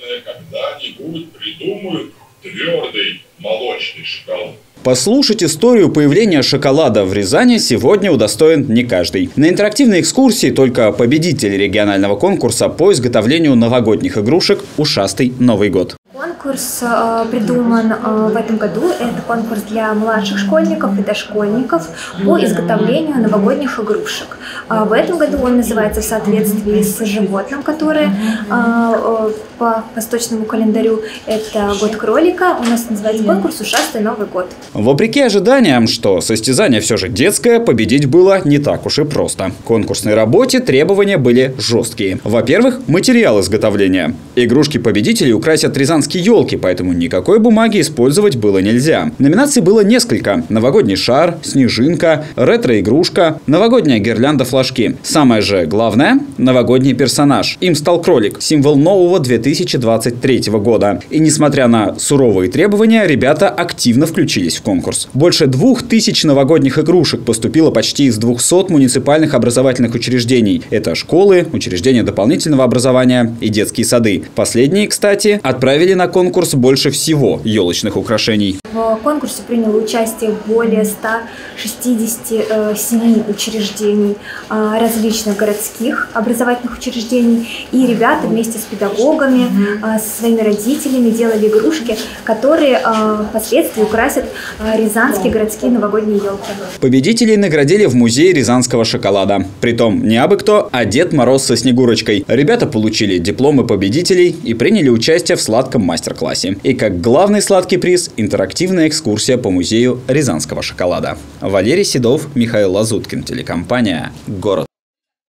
наверное, когда-нибудь придумают твердый молочный шоколад. Послушать историю появления шоколада в Рязани сегодня удостоен не каждый. На интерактивной экскурсии только победитель регионального конкурса по изготовлению новогодних игрушек «Ушастый Новый год». Конкурс э, придуман э, в этом году. Это конкурс для младших школьников и дошкольников по изготовлению новогодних игрушек. Э, в этом году он называется в соответствии с животным, которое э, по восточному календарю это год кролика. У нас называется конкурс «Ушастый Новый год». Вопреки ожиданиям, что состязание все же детское, победить было не так уж и просто. В конкурсной работе требования были жесткие. Во-первых, материал изготовления. Игрушки победителей украсят рязанские елки, поэтому никакой бумаги использовать было нельзя. Номинаций было несколько. Новогодний шар, снежинка, ретро-игрушка, новогодняя гирлянда флажки. Самое же главное – новогодний персонаж. Им стал кролик, символ нового 2023 года. И несмотря на суровые требования, ребята активно включились в конкурс. Больше двух тысяч новогодних игрушек поступило почти из 200 муниципальных образовательных учреждений. Это школы, учреждения дополнительного образования и детские сады. Последние, кстати, отправили на конкурс больше всего елочных украшений. В конкурсе приняло участие более 167 учреждений а, различных городских образовательных учреждений. И ребята вместе с педагогами, а, со своими родителями делали игрушки, которые а, впоследствии украсят рязанские городские новогодние елки. Победителей наградили в музее рязанского шоколада. Притом не абы кто, а Дед Мороз со Снегурочкой. Ребята получили дипломы победителей и приняли участие в сладком мастер-классе. И как главный сладкий приз – интерактивная экскурсия по музею рязанского шоколада. Валерий Седов, Михаил Лазуткин, телекомпания «Город».